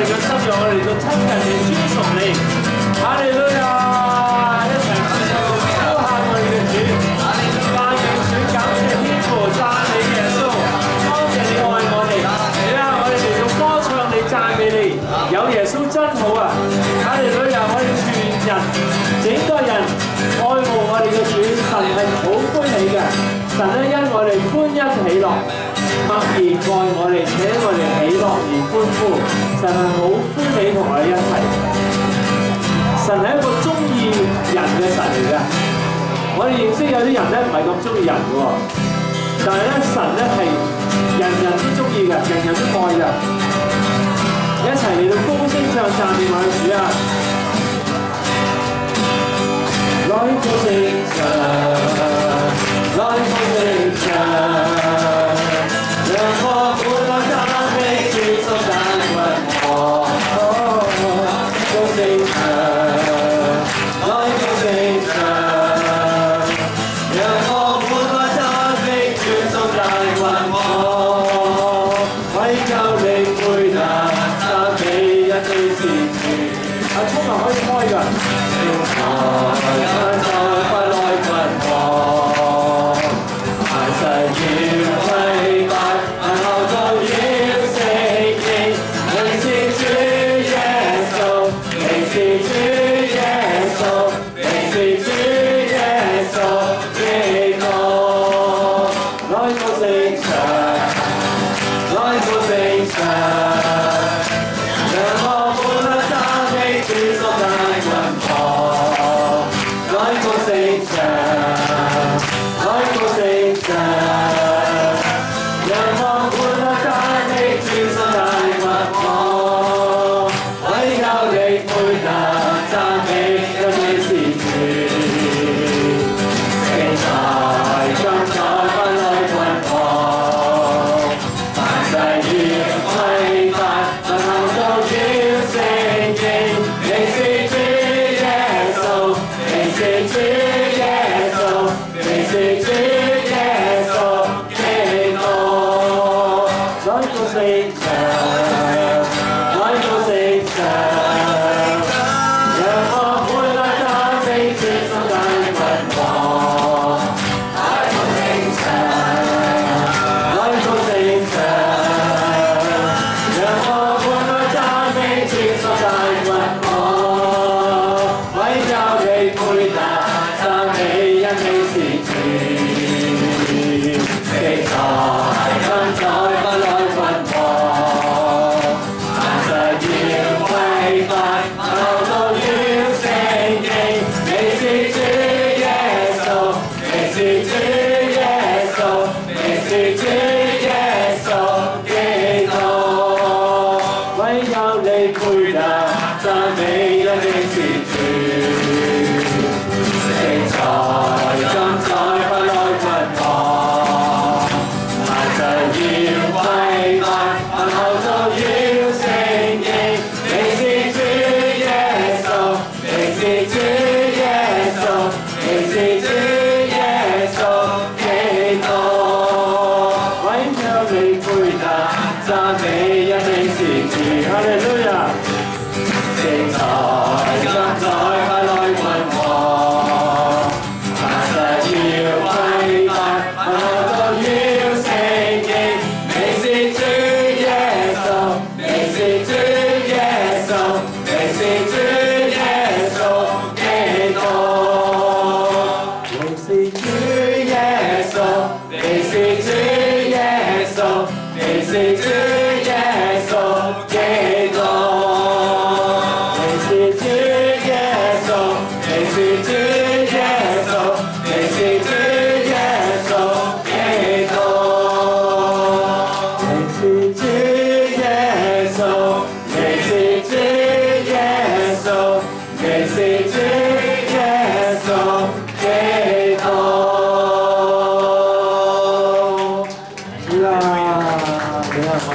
哋嘅心讓我哋到親近你、尊崇你。哈利路亞！一齊呼喊我哋嘅主，讚美主、感謝天父、赞美耶稣，多谢你爱我哋。你啊，我哋嚟到歌唱你、赞美你，有耶稣真好啊！哈利路亞！我哋全人整个人爱慕我哋嘅主，神系好欢喜嘅。神咧因我哋欢欣喜乐，默然爱我哋，且我哋喜乐而欢呼。神係好歡喜同我哋一齊。神係一個中意人嘅神嚟嘅。我哋認識有啲人咧唔係咁中意人嘅喎，但係咧神咧係人人都中意嘅，人人都愛嘅。一齊嚟到高聲唱讚美我哋主啊！來高聲唱，來高聲唱，讚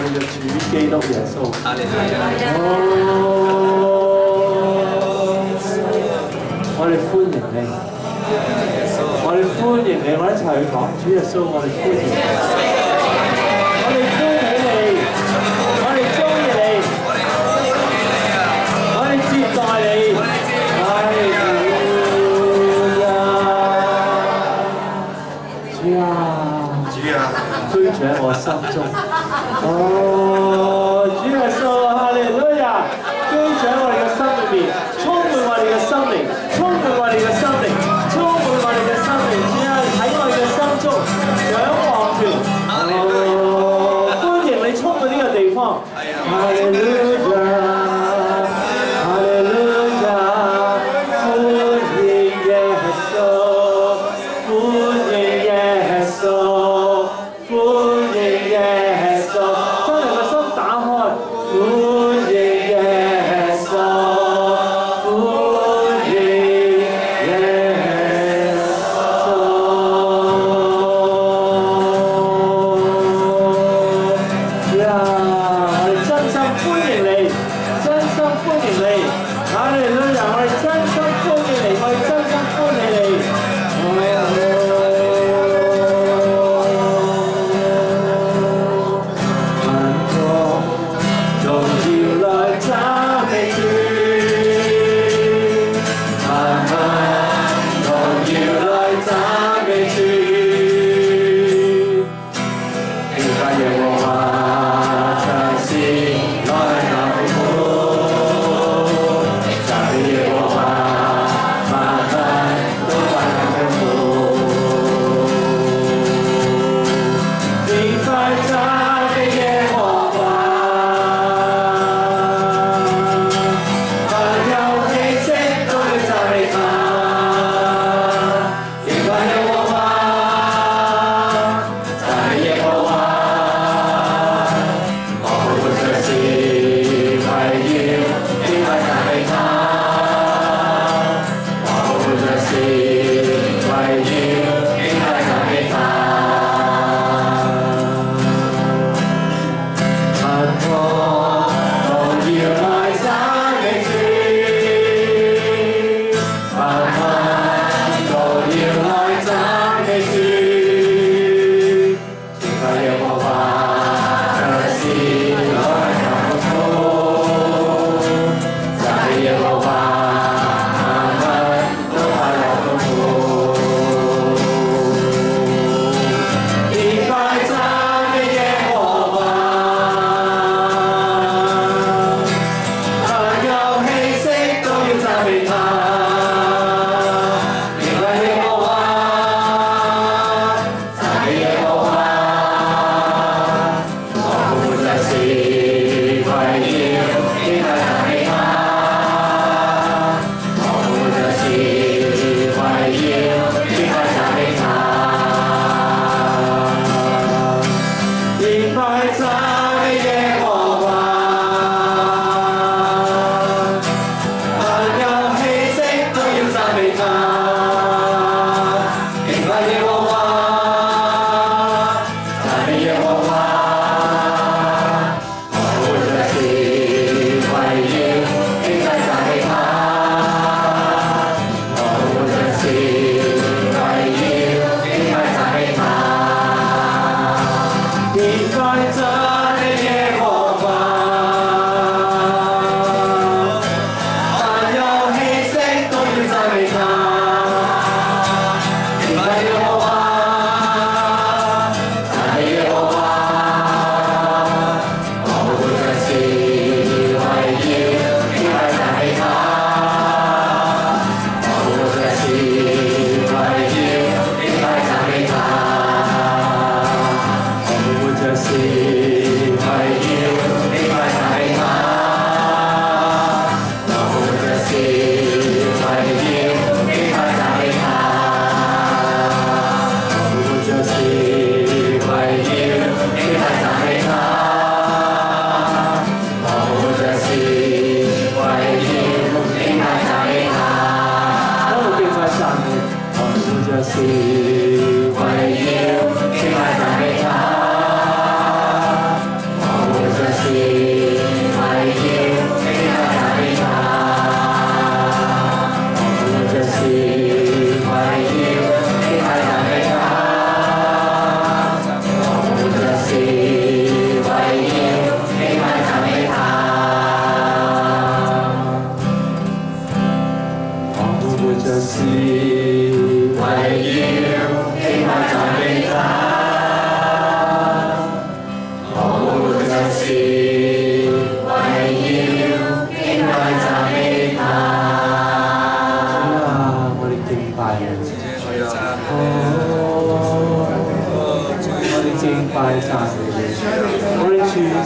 我哋要處基督耶穌。我哋歡迎你，我哋歡迎你。我一齊去講主耶穌。我哋歡迎你，我哋歡迎你。我哋中意你，我哋接待你。主啊，主啊，居住喺我心中。哦，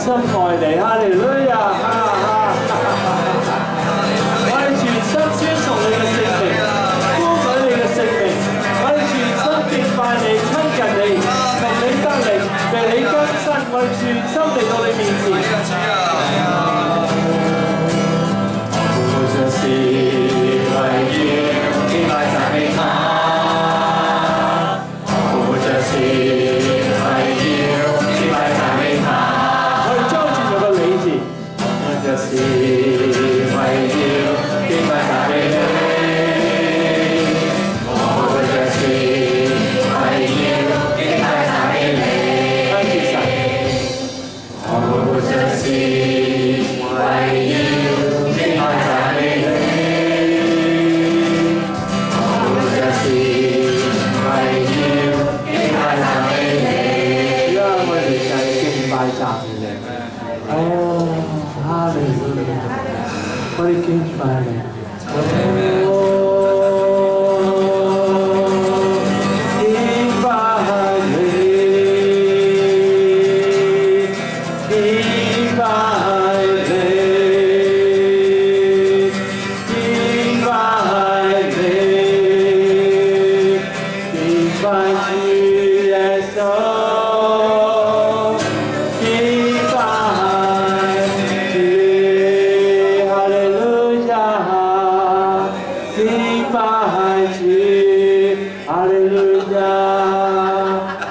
深海的哈利路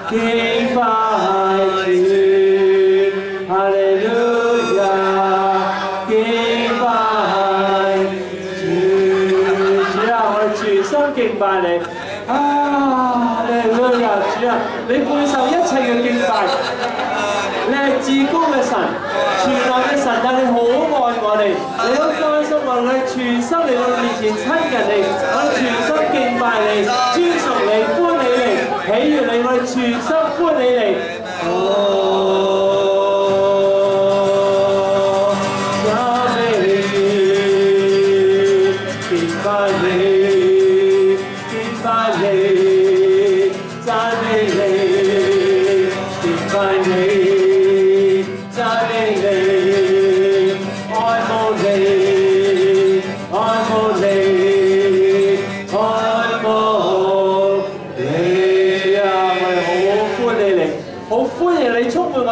敬拜主，哈利路亚！敬拜主，主啊，我全心敬拜你啊，你利路亚！主啊，你受一切嘅敬拜，你系至高嘅神，全嘅神，但你好爱我哋，你好，全心嚟到你前，亲近你，我全心敬拜你，你，尊崇你。喜悦你，我全心歡喜你。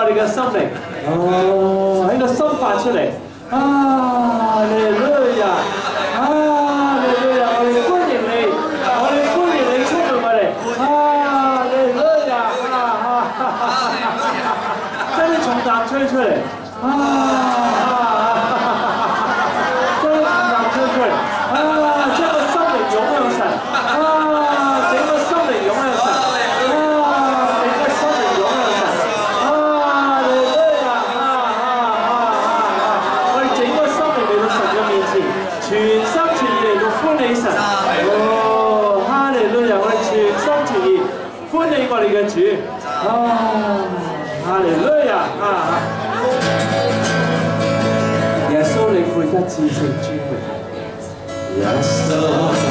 你嘅心灵哦喺个心发出嚟。啊你啊啊我哋迎你。我哋迎你出嚟。啊吹出嚟。啊 Yes. take you.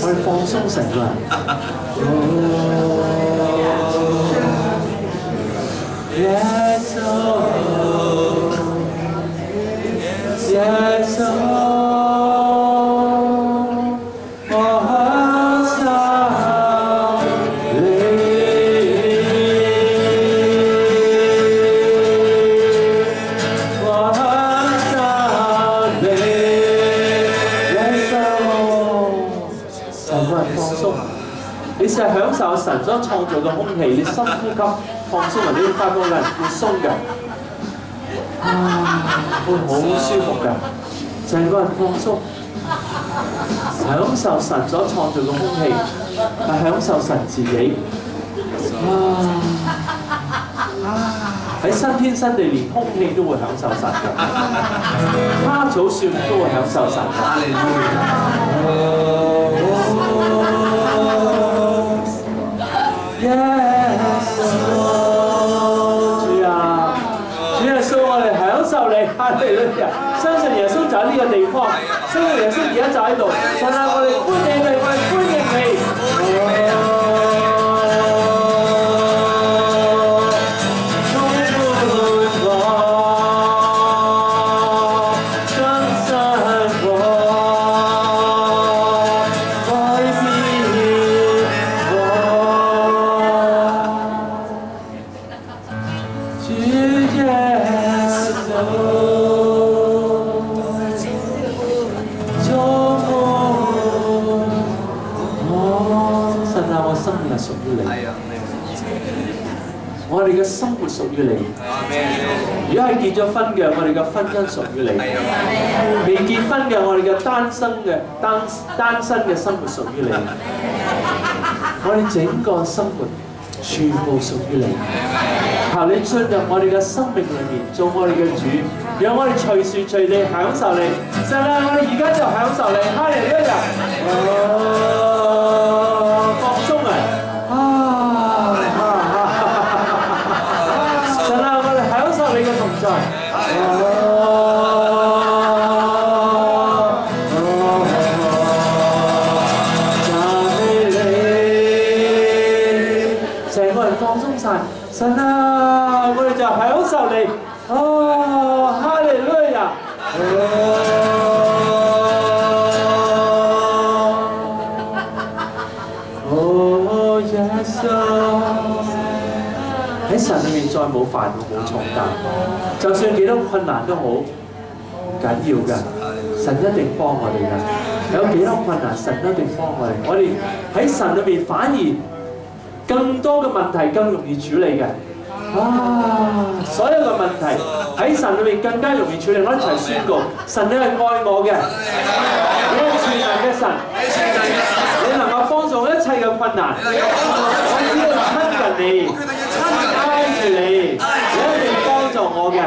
我哋放鬆成個人。神所創造嘅空氣，你深呼吸放鬆，或者你發覺個人會鬆嘅，啊，會好舒服嘅，成個人放鬆，享受神所創造嘅空氣，係享受神自己，啊，喺新天新地連空氣都會享受神嘅，花草樹木都會享受神嘅。耶稣主啊，主耶穌，我哋享受你，哈利路亞！相信耶稣就喺呢个地方，相信耶稣而家就喺度，神啊，我哋歡迎你，我哋歡迎屬於你。如果係結咗婚嘅，我哋嘅婚姻屬於你；未結婚嘅，我哋嘅單身嘅單單身嘅生活屬於你。我哋整個生活全部屬於你。求你進入我哋嘅生命裏面，做我哋嘅主，讓我哋隨時隨地享受你。神啊，我哋而家就享受你，哈利路亞！神啊，我哋就享受你。哦，哈利路亞！哦，耶穌。喺神裏面再冇煩惱冇重擔，就算幾多困難都好，紧要㗎，神一定幫我哋㗎。有幾多困難，神一定幫我哋。我哋喺神裏面反而更多嘅問題更容易處理嘅。啊！所有嘅問題喺神裏面更加容易處理。我一齊宣告：神你係愛我嘅，你係全能嘅神，你能夠幫助我一切嘅困難。我只要親近你，親挨住你，你一定幫助我嘅。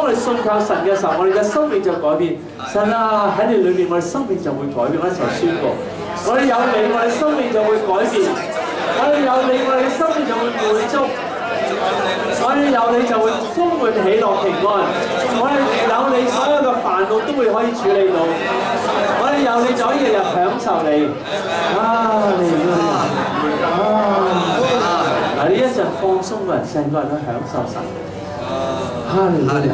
我哋信靠神嘅時候，我哋嘅生命就改變。神啊，喺你裏面，我哋生命就會改變。我一齊宣告：我哋有你，我哋生命就會改變；我哋有你，我哋嘅生命就會滿足；我哋有你就會充滿喜樂平安；我哋有你，所有嘅煩惱都會可以處理到；我哋有你就可以日日享受你。啊！你啊！嗱，呢一陣放鬆嘅人，成個人都享受神。哈利路亞！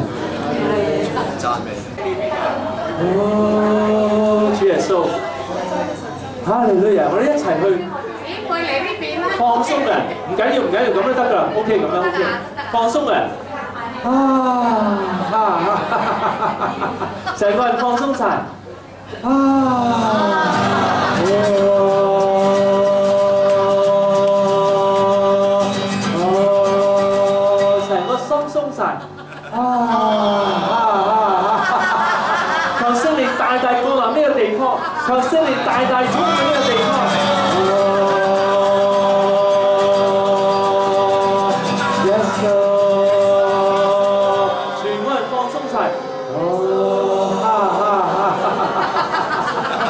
讚美。哦，主耶穌！哈利路亞！我哋一齊去？放鬆嘅人，唔緊要唔緊要，咁都得㗎，OK 咁樣 OK。放鬆嘅人，啊！成個人放鬆晒，啊！哦，成個心鬆晒，啊啊啊！求聖靈大大降臨呢個地方，求聖靈大大充滿呢個地方。全部人放鬆晒。哦，啊啊啊！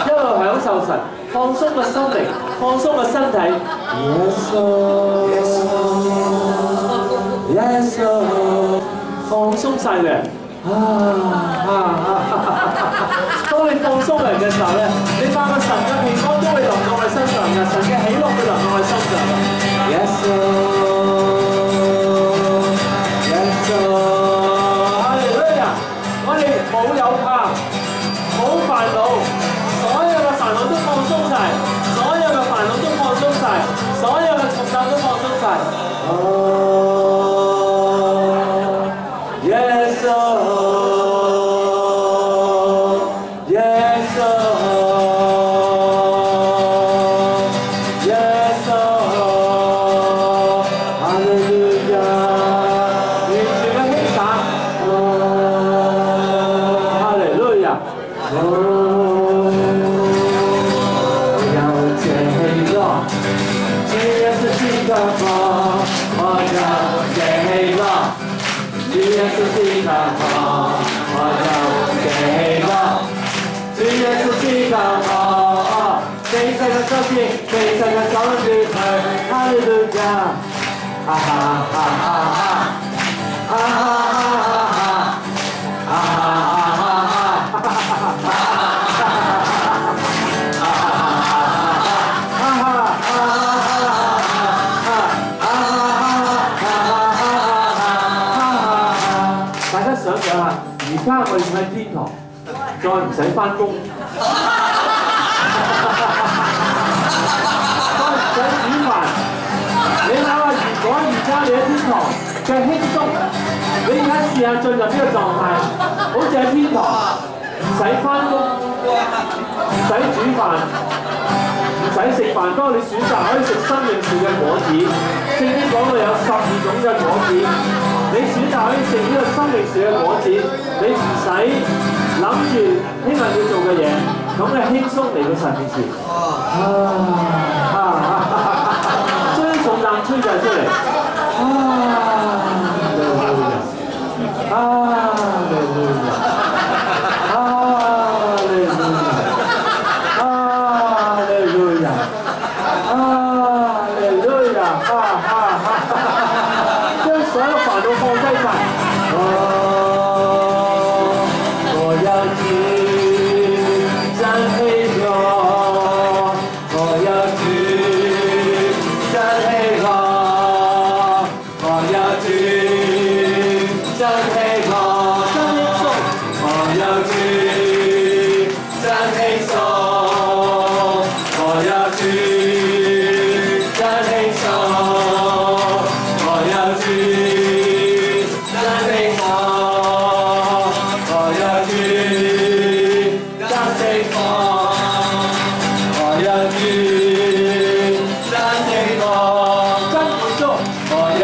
一路享受神，放鬆個心靈，放鬆個身體。Yes 放鬆晒嘅。啊啊啊！當你放鬆人嘅時候咧，你發覺神嘅平安都會臨到我哋身上嘅，神嘅喜樂會臨到我哋身上嘅。Yes 家我哋喺天堂，再唔使翻工，再唔使煮飯。你諗下，如果而家你喺天堂嘅輕鬆，你而家試下進入呢個狀態，好似喺天堂，唔使翻工，唔使煮飯。唔使食飯，當你選擇可以食生命樹嘅果子。聖經講到有十二種嘅果子，你選擇可以食呢個生命樹嘅果子，你唔使諗住聽日要做嘅嘢，咁你輕鬆嚟到神面前。啊啊將重擔吹晒出嚟。啊！啊！啊！啊！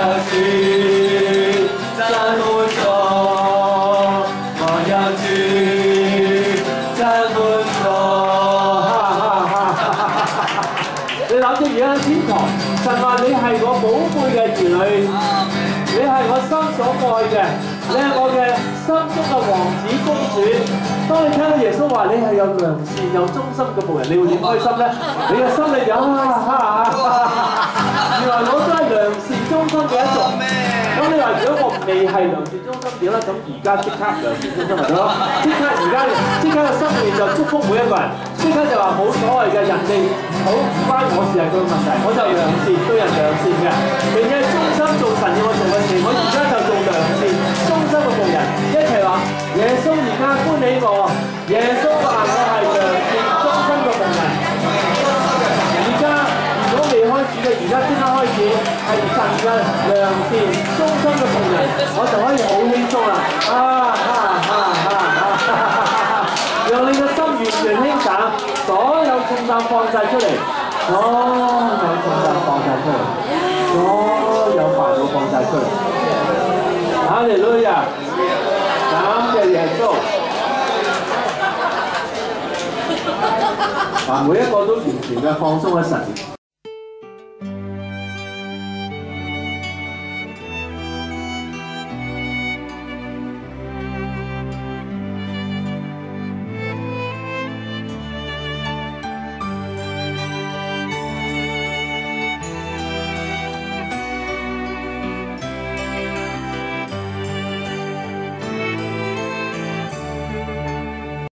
我要去讚美主，我要去讚美主。你諗住而家喺天堂，神話你係我寶貝嘅兒女，你係我心所愛嘅，你係我嘅心中嘅王子公主。當你聽到耶穌話你係有良善有忠心嘅僕人，你會點開心咧？你嘅心裏有啊哈啊！原來我都係心嘅一族。咁你話如果我未係良善忠心點咧？咁而家即刻良善忠心咪得咯？即刻而家即刻嘅心裏就祝福每一個人，即刻就話冇所謂嘅人哋好唔關我事係佢嘅問題，我就良善對人良善嘅，並且忠心做神要我做嘅事，我而家就做良善忠心嘅僕人，一齊話耶穌而家歡喜我，耶穌話我係而家即刻開始係神嘅良善忠心嘅僕人，我就可以好輕鬆啦！啊哈哈哈哈！讓你嘅心完全輕省，所有重擔放晒出嚟，所有重擔放晒出嚟，所有煩惱放晒出嚟。哈利路亞！感謝耶穌。啊，每一個都完全嘅放鬆喺神